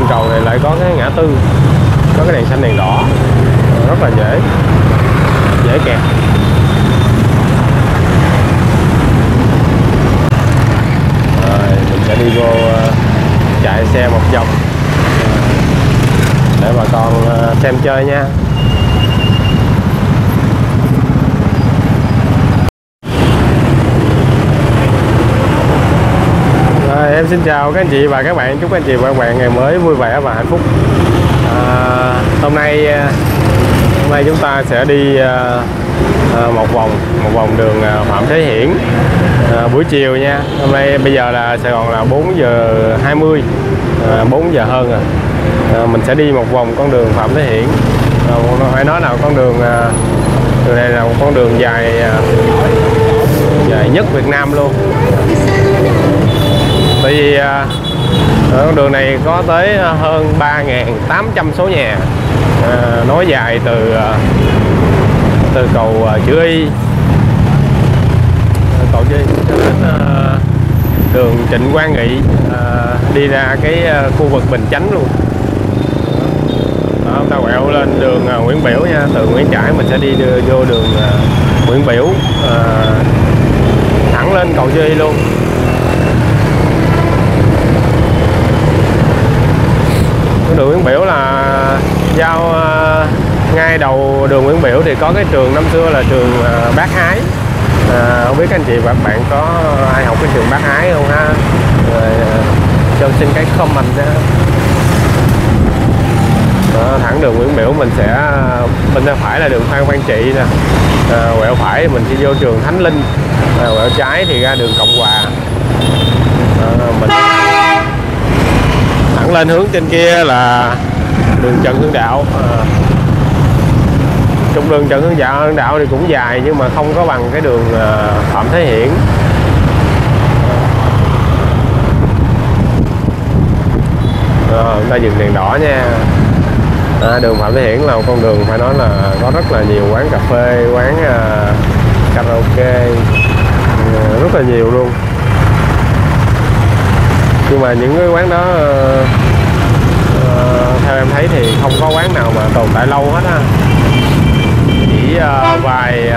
chân cầu này lại có cái ngã tư, có cái đèn xanh đèn đỏ. Ờ, rất là dễ dễ kẹt. Rồi, mình sẽ đi vô ờ, chạy xe một vòng để bà con ờ, xem chơi nha Rồi, em xin chào các anh chị và các bạn. Chúc các anh chị và các bạn ngày mới vui vẻ và hạnh phúc. À, hôm nay à, hôm nay chúng ta sẽ đi à, à một vòng một vòng đường à, Phạm Thế Hiển à, buổi chiều nha. Hôm nay bây giờ là Sài Gòn là 4 giờ 20 à, 4 giờ hơn rồi. À, mình sẽ đi một vòng con đường Phạm Thế Hiển. À, phải nói là con đường à, đường này là một con đường dài à, dài nhất Việt Nam luôn tại vì à, ở con đường này có tới à, hơn 3.800 số nhà. À, nối dài từ à, từ cầu chữ Y. Ờ, cầu chữ Y. Cho đến đường Trịnh Quang Nghị à, đi ra cái khu vực Bình Chánh luôn. Đó, chúng ta quẹo lên đường Nguyễn Biểu nha. Từ Nguyễn Trãi mình sẽ đi đưa, vô đường Nguyễn Biểu à, thẳng lên cầu chữ Y luôn. Đường Nguyễn Biểu là giao ờ, ngay đầu đường Nguyễn Biểu thì có cái trường năm xưa là trường ờ, Bác Ái à, ờ, không biết các anh chị và bạn có ai học cái trường Bác Ái không ha? Rồi cho xin cái comment ra đó, thẳng đường Nguyễn Biểu mình sẽ bên tay phải là đường Phan Văn Trị nè. À, quẹo phải mình sẽ vô trường Thánh Linh. À, quẹo trái thì ra đường Cộng Hòa. À, mình thẳng lên hướng trên kia là đường Trần Hưng Đạo. À, trục đường Trần Hưng Đạo, Hưng Đạo thì cũng dài nhưng mà không có bằng cái đường ờ, Phạm Thế Hiển. À, ta dừng đèn đỏ nha. À, đường Phạm Thế Hiển là một con đường phải nói là có rất là nhiều quán cà phê quán karaoke ừ, rất là nhiều luôn nhưng mà những cái quán đó uh, theo em thấy thì không có quán nào mà tồn tại lâu hết á. Chỉ uh, vài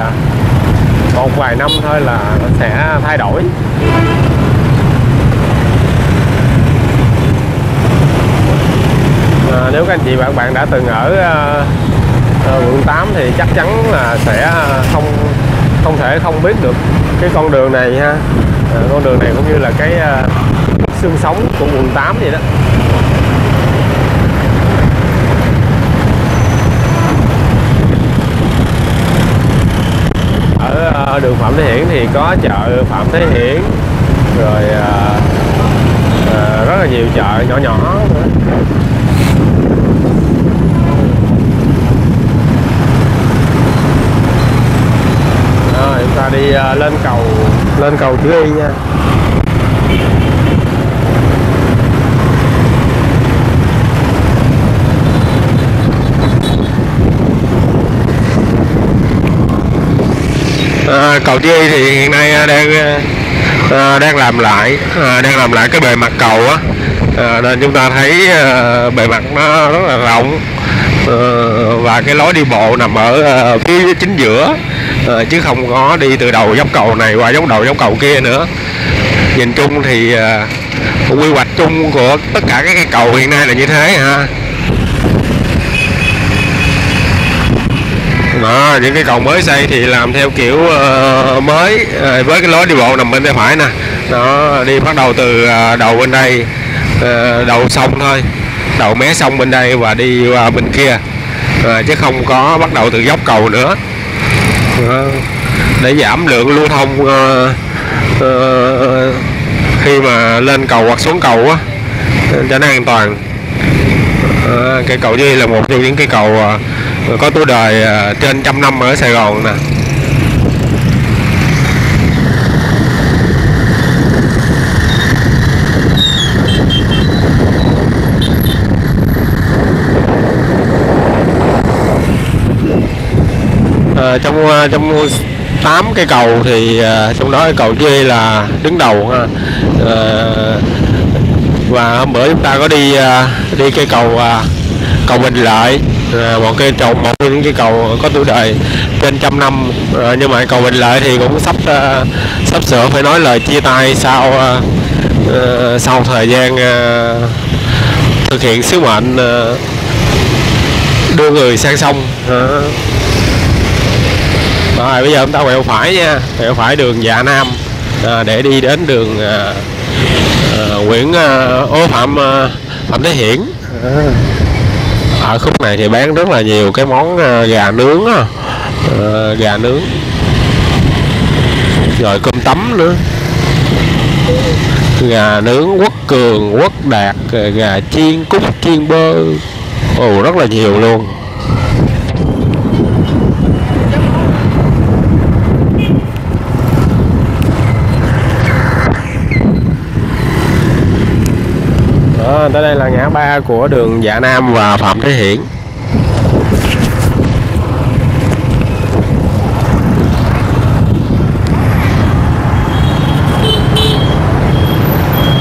một vài năm thôi là nó sẽ thay đổi. À, nếu các anh chị và các bạn đã từng ở uh, quận 8 thì chắc chắn là sẽ không không thể không biết được cái con đường này ha. À, con đường này cũng như là cái uh, xương sống của quận 8 vậy đó. Ở, ờ, đường Phạm Thế Hiển thì có chợ Phạm Thế Hiển rồi à, à, rất là nhiều chợ nhỏ nhỏ nữa. Rồi chúng ta đi à, lên cầu lên cầu chữ Y nha. Ờ, à, cầu Chi thì hiện nay ờ, đang à, đang làm lại à, đang làm lại cái bề mặt cầu á. À, nên chúng ta thấy à, bề mặt nó rất là rộng. À, và cái lối đi bộ nằm ở à, phía chính giữa. À, chứ không có đi từ đầu dốc cầu này qua dốc đầu dốc cầu kia nữa. Nhìn chung thì à, quy hoạch chung của tất cả các cái cầu hiện nay là như thế ha. Đó những cái cầu mới xây thì làm theo kiểu uh, mới uh, với cái lối đi bộ nằm bên tay phải nè. Nó đi bắt đầu từ uh, đầu bên đây uh, đầu sông thôi. Đầu mé sông bên đây và đi qua bên kia. Uh, chứ không có bắt đầu từ dốc cầu nữa. Uh, để giảm lượng lưu thông uh, uh, khi mà lên cầu hoặc xuống cầu á cho nó an toàn. À, cây cầu Duy là một trong những cây cầu à, có tuổi đời à, trên trăm năm ở Sài Gòn nè. Ờ, à, trong trong tám cây cầu thì uh, trong đó cầu Dê là đứng đầu ha. Uh, và hôm bữa chúng ta có đi à, đi cây cầu cầu Bình Lợi một cây cầu một trong những cái cầu có tuổi đời trên trăm năm. Rồi nhưng mà cầu Bình Lợi thì cũng sắp ờ, sắp sửa phải nói lời chia tay sau ờ, sau thời gian thực hiện sứ mệnh đưa người sang sông. Rồi bây giờ chúng ta quẹo phải nha quẹo phải đường Dạ Nam à, để đi đến đường à, à, Nguyễn à, Ô Phạm à, Phạm Thế Hiển. À ở khúc này thì bán rất là nhiều cái món ờ, gà nướng à, gà nướng. Rồi cơm tấm nữa. Gà nướng quốc cường quốc đạt ờ, gà chiên cúc chiên bơ. Ồ rất là nhiều luôn Đó, tới đây là ngã ba của đường Dạ Nam và Phạm Thế Hiển.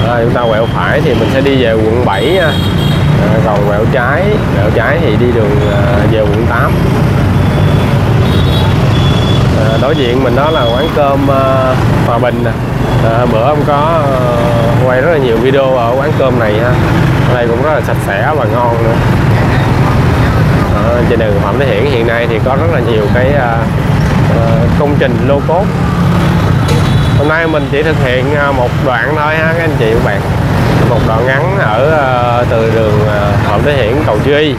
Rồi, chúng ta quẹo phải thì mình sẽ đi về quận 7 nha. À, còn quẹo trái quẹo trái thì đi đường à, về quận 8 à, đối diện mình đó là quán cơm à, Hòa Bình nè. à, Ờ, bữa ông có ờ, quay rất là nhiều video ở quán cơm này ha. Ở đây cũng rất là sạch sẽ và ngon nữa. À, trên đường Phạm Thế Hiển hiện nay thì có rất là nhiều cái à, à, công trình lô cốt. Hôm nay mình chỉ thực hiện một đoạn thôi ha các anh chị các bạn. Một đoạn ngắn ở từ đường Phạm Thế Hiển cầu Duy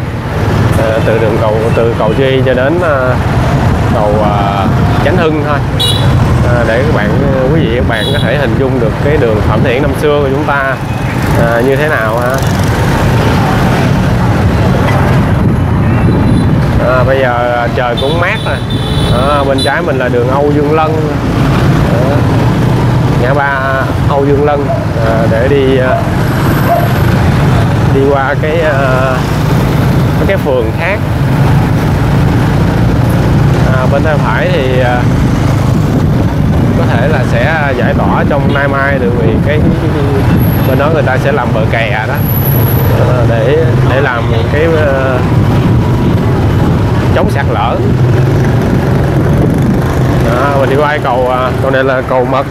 à, từ đường cầu từ cầu Duy cho đến cầu Chánh Hưng thôi à, để các bạn quý vị các bạn có thể hình dung được cái đường phẩm thiện năm xưa của chúng ta. À, như thế nào ha? À, bây giờ trời cũng mát rồi. À, bên trái mình là đường Âu Dương Lân. À, ngã ba Âu Dương Lân. À, để đi à, đi qua cái à, cái phường khác. À, bên tay phải thì à, có thể là sẽ giải tỏa trong nay mai được vì cái bên đó người ta sẽ làm bờ kè đó. Ờ, để để làm cái ờ, chống sạt lở. Đó, mình đi qua cầu à, cầu này là cầu mật.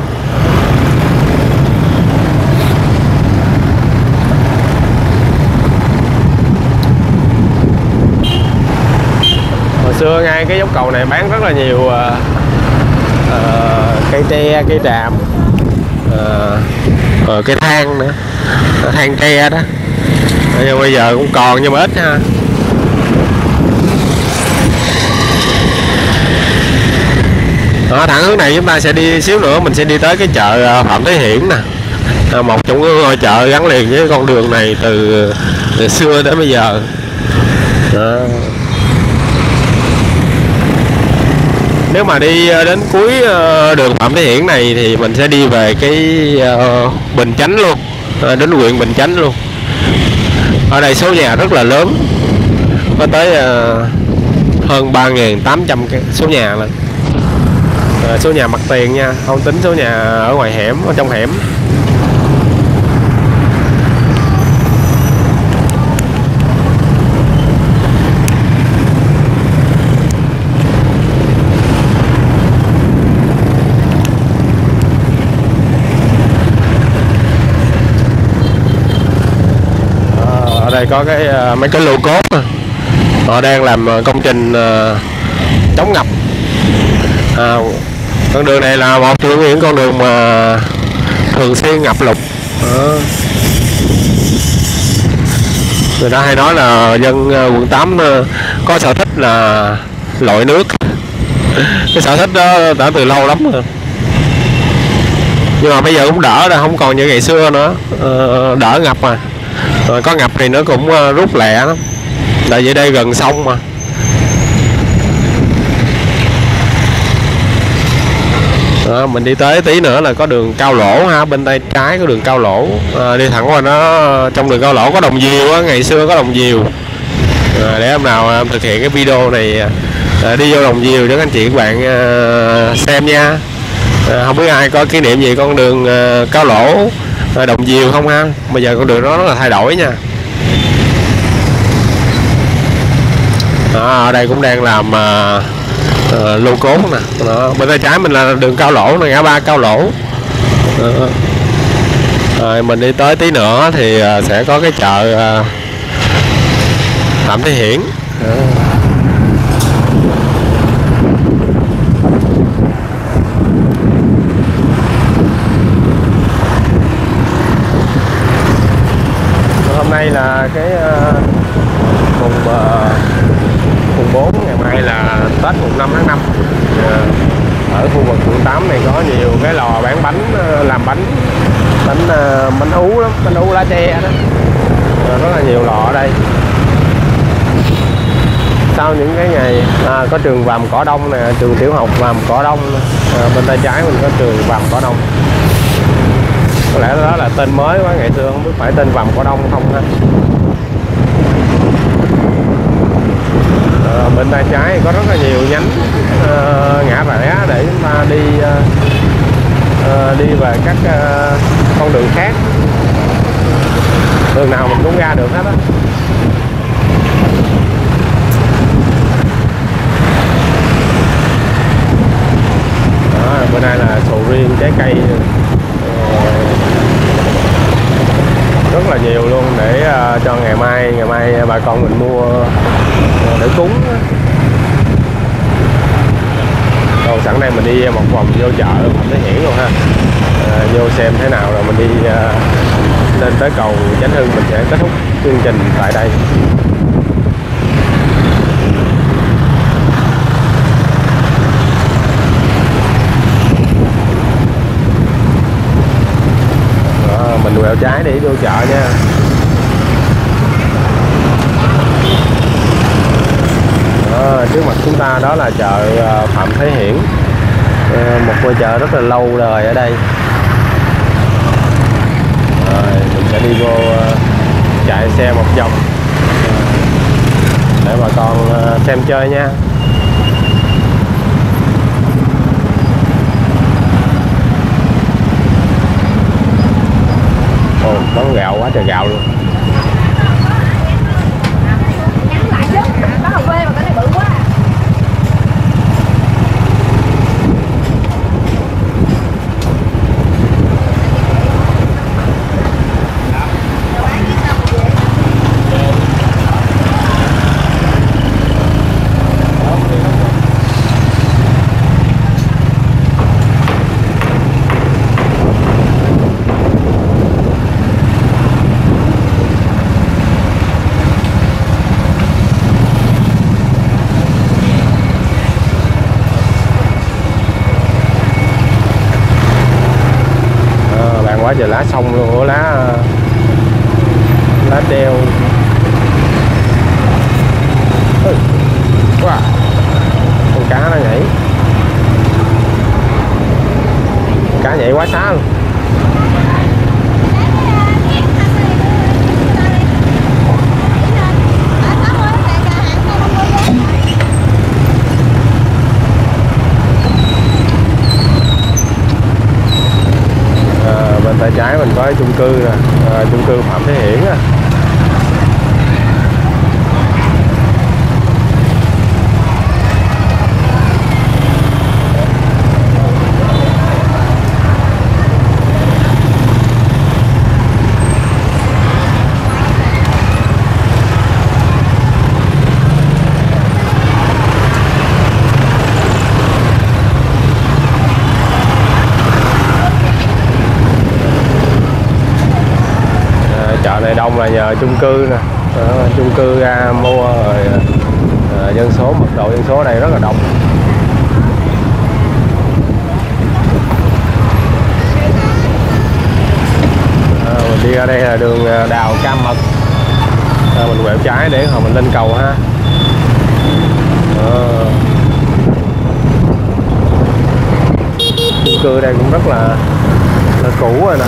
Hồi xưa ngay cái dốc cầu này bán rất là nhiều uh, uh, cây tre cây tràm uh, ờ, ờ, cây than nữa. Ờ, than tre đó. Nhưng bây giờ cũng còn nhưng mà ít ha. Đó, thẳng hướng này chúng ta sẽ đi xíu nữa mình sẽ đi tới cái chợ Phạm Thế Hiển nè. À, một trong những ngôi chợ gắn liền với con đường này từ, từ xưa đến bây giờ. Đó. Nếu mà đi ờ, đến cuối ờ, đường Phạm Thế Hiển này thì mình sẽ đi về cái ờ, Bình Chánh luôn. Đến huyện Bình Chánh luôn. Ở đây số nhà rất là lớn. Có tới hơn 3.800 cái, số nhà là số nhà mặt tiền nha. Không tính số nhà ở ngoài hẻm, ở trong hẻm ở đây có cái ờ, mấy cái lô cốt họ đang làm ờ, công trình ờ, chống ngập. À, con đường này là một trong những con đường mà thường xuyên ngập lụt. À. người ta hay nói là dân quận 8 có sở thích là lội nước. Cái sở thích đó đã từ lâu lắm rồi. Nhưng mà bây giờ cũng đỡ rồi không còn như ngày xưa nữa. Đỡ ngập mà rồi có ngập thì nó cũng ờ, rút lẹ lắm. Tại vì đây gần sông mà. Đó, mình đi tới tí nữa là có đường cao lỗ ha bên tay trái có đường cao lỗ. À, đi thẳng qua nó trong đường cao lỗ có đồng diều á ngày xưa có đồng diều. À, để hôm nào em thực hiện cái video này à, đi vô đồng diều cho các anh chị các bạn à, xem nha. À, không biết ai có kỷ niệm gì con đường à, cao lỗ đồng diều không ăn, bây giờ con đường đó rất là thay đổi nha à, ở đây cũng đang làm à, à, lô cốt nè đó. bên tay trái mình là đường cao lỗ này ngã ba cao lỗ đó. Rồi mình đi tới tí nữa thì à, sẽ có cái chợ à, Phạm Thế Hiển à. hôm nay là cái uh, mùng uh, mùng 4 ngày mai là Tết mùng 5 tháng 5 uh, ờ, ở khu vực quận 8 này có nhiều cái lò bán bánh uh, làm bánh bánh uh, bánh ú lắm bánh ú lá tre đó. Rất là nhiều lò ở đây. Sau những cái ngày à, có trường Vàm Cỏ Đông nè trường tiểu học Vàm Cỏ Đông à, bên tay trái mình có trường Vàm Cỏ Đông có lẽ đó là tên mới quá ngày xưa không biết phải tên vòng Cỏ Đông không ha. À, bên tay trái có rất là nhiều nhánh uh, ngã rẽ để chúng ta đi uh, đi về các uh, con đường khác. Đường nào mình cũng ra được hết á. Bữa nay là sầu riêng trái cây rất là nhiều luôn để à, cho ngày mai ngày mai bà con mình mua à, để cúng còn sẵn đây mình đi một vòng vô chợ Phạm Thế Hiển luôn ha. À, vô xem thế nào rồi mình đi à, lên tới cầu Chánh Hưng mình sẽ kết thúc chương trình tại đây mình quẹo trái để vô chợ nha. Đó, trước mặt chúng ta đó là chợ ờ, Phạm Thế Hiển. Ờ, một ngôi chợ rất là lâu đời ở đây. Rồi mình sẽ đi vô chạy xe một vòng. Để bà con xem chơi nha. Ồ, bán gạo quá trời gạo luôn. Quá lá sông luôn lá lá đeo wow. con cá nó nhảy. Cá nhảy quá xa luôn tay trái mình có chung cư nè à, chung cư Phạm Thế Hiển nè này đông là nhờ chung cư nè. À, chung cư ra mua rồi à, dân số mật độ dân số đây rất là đông. À, mình đi ra đây là đường đào cam mật. À, mình quẹo trái để hồi mình lên cầu ha. À. chung cư đây cũng rất là là cũ rồi nè.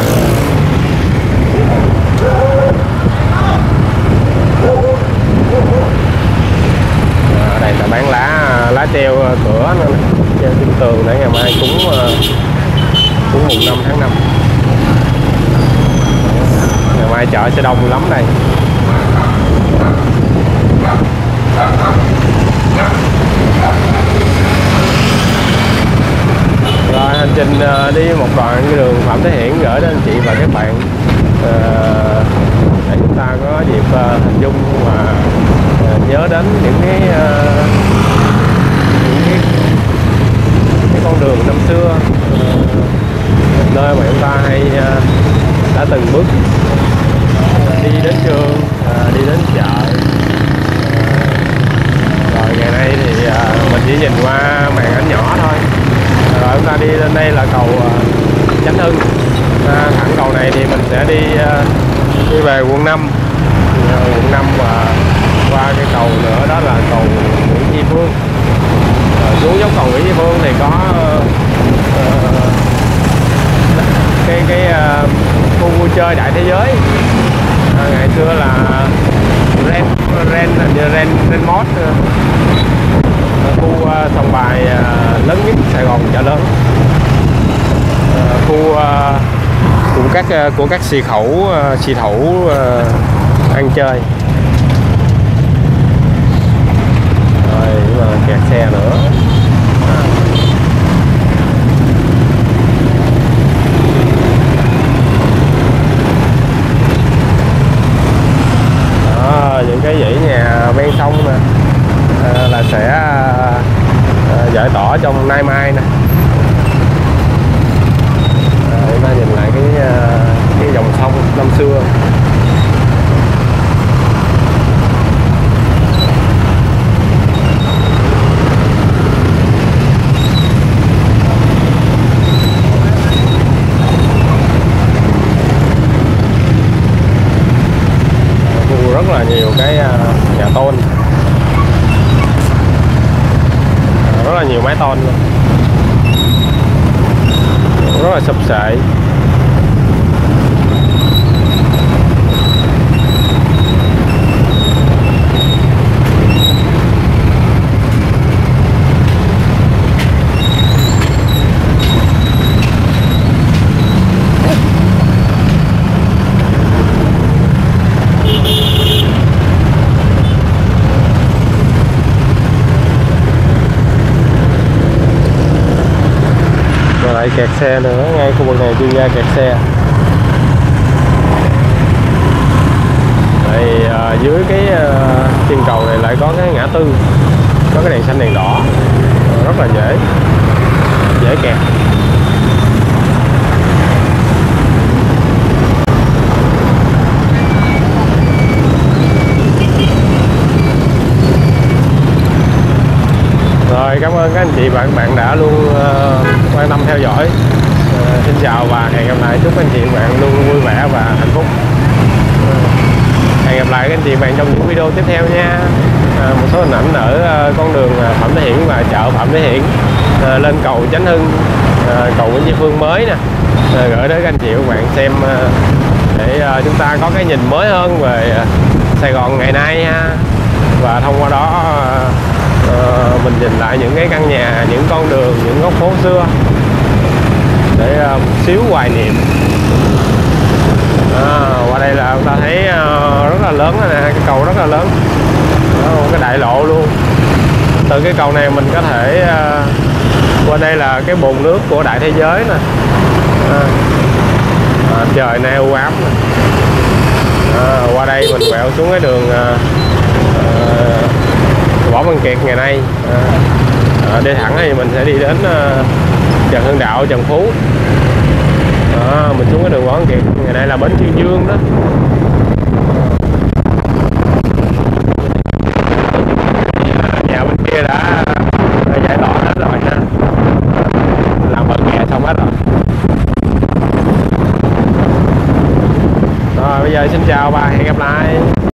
là bán lá lá treo à, cửa treo trên tường để ngày mai cúng à, cúng mùng năm tháng năm. Ngày mai chợ sẽ đông lắm đây. Rồi, hành trình à, đi một đoạn đường phạm thế hiển gửi đến anh chị và các bạn Rồi cầu Nguyễn Tri Phương thì có uh, cái cái uh, khu vui chơi đại thế giới. À, ngày xưa là Ren Ren Ren Ren Mod khu uh, sòng bài uh, lớn nhất Sài Gòn chợ lớn. Uh, khu uh, của các uh, của các xì khẩu uh, xì thẩu uh, ăn chơi. Rồi kẹt xe nữa đó, những cái dãy nhà ven sông nè ờ, là sẽ ở trong mà mai nè Ờ, chúng ta nhìn lại cái ờ, cái dòng sông năm xưa khu rất là nhiều cái ờ, nhà tôn mái tôn luôn. Rất là sập sệ lại kẹt xe nữa ngay khu vực này chuyên gia kẹt xe. Đây, à, dưới cái à, chân cầu này lại có cái ngã tư có cái đèn xanh đèn đỏ. Rất là dễ dễ kẹt. Rồi cảm ơn các anh chị và các bạn đã luôn uh, quan tâm theo dõi. Uh, xin chào và hẹn gặp lại. Chúc anh chị và bạn luôn vui vẻ và hạnh phúc. Uh, hẹn gặp lại các anh chị bạn trong những video tiếp theo nha. Uh, một số hình ảnh ở uh, con đường Phạm Thế Hiển và chợ Phạm Thế Hiển. Uh, lên cầu Chánh Hưng uh, cầu Nguyễn Tri Phương mới nè. Uh, gửi đến các anh chị và các bạn xem uh, để uh, chúng ta có cái nhìn mới hơn về uh, Sài Gòn ngày nay ha. Và thông qua đó à, mình nhìn lại những cái căn nhà những con đường những góc phố xưa. Để à, một xíu hoài niệm. À, qua đây là ta thấy à, rất là lớn nè cái cầu rất là lớn. Đó, một cái đại lộ luôn. Từ cái cầu này mình có thể à, qua đây là cái bồn nước của đại thế giới nè. À, à, trời nay u ám nè. À, qua đây mình quẹo xuống cái đường à, Võ Văn Kiệt ngày nay. À, à, đi thẳng thì mình sẽ đi đến à, Trần Hưng Đạo Trần Phú. À, mình xuống cái đường Võ Văn Kiệt ngày nay là bến Chương Dương đó.